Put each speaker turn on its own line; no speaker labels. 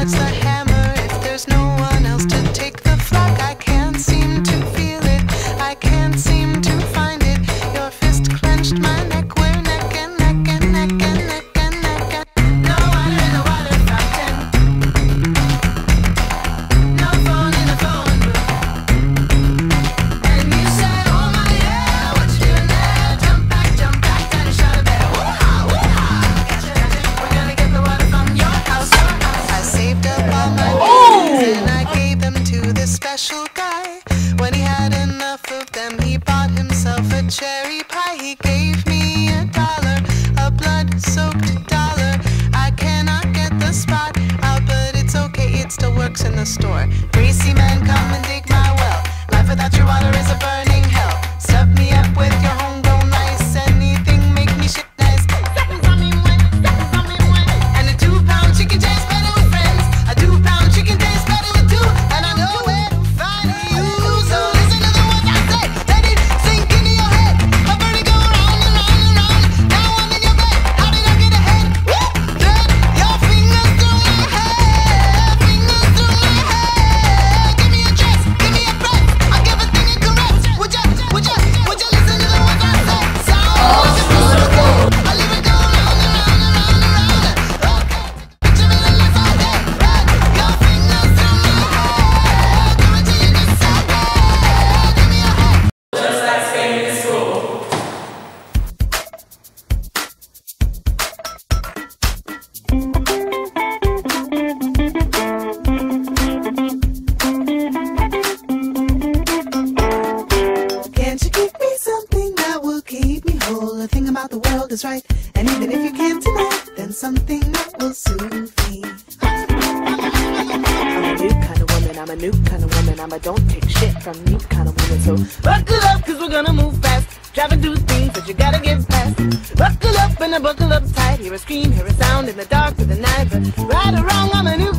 that's the cherry pie. He gave me a dollar, a blood soaked dollar. I cannot get the spot out, but it's okay, it still works in the store. Greasy man, come and dig my well. Life without your water is a burning world is right, and even if you can't tonight, then something that will soothe me.
I'm a new kind of woman, I'm a new kind of woman, I'm a don't take shit from you kind of woman. So buckle up, cause we're gonna move fast. Driving through things that you gotta get past. Buckle up and I buckle up tight. Hear a scream, hear a sound in the dark of the night. But right or wrong, I'm a new